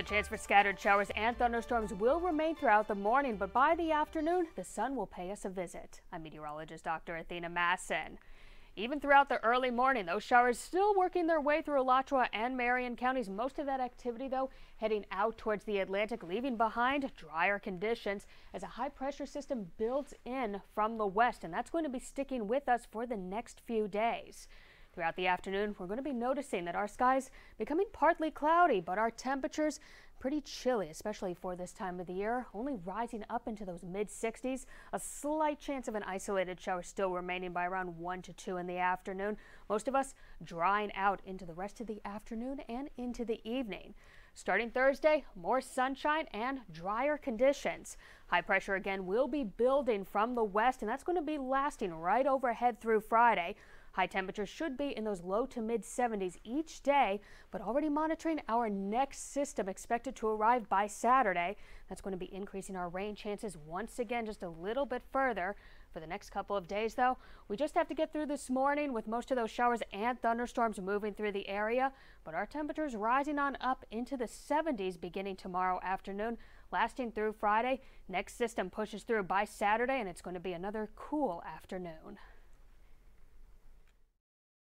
The chance for scattered showers and thunderstorms will remain throughout the morning, but by the afternoon, the sun will pay us a visit. I'm meteorologist Dr. Athena Masson. Even throughout the early morning, those showers still working their way through Alachua and Marion counties. Most of that activity, though, heading out towards the Atlantic, leaving behind drier conditions as a high pressure system builds in from the west, and that's going to be sticking with us for the next few days. Throughout the afternoon, we're going to be noticing that our skies becoming partly cloudy, but our temperatures pretty chilly, especially for this time of the year, only rising up into those mid 60s. A slight chance of an isolated shower still remaining by around 1 to 2 in the afternoon. Most of us drying out into the rest of the afternoon and into the evening. Starting Thursday, more sunshine and drier conditions. High pressure again will be building from the west, and that's going to be lasting right overhead through Friday. High temperatures should be in those low to mid 70s each day, but already monitoring our next system expected to arrive by Saturday. That's going to be increasing our rain chances once again just a little bit further. For the next couple of days, though, we just have to get through this morning with most of those showers and thunderstorms moving through the area, but our temperatures rising on up into the 70s beginning tomorrow afternoon, lasting through Friday. Next system pushes through by Saturday, and it's going to be another cool afternoon.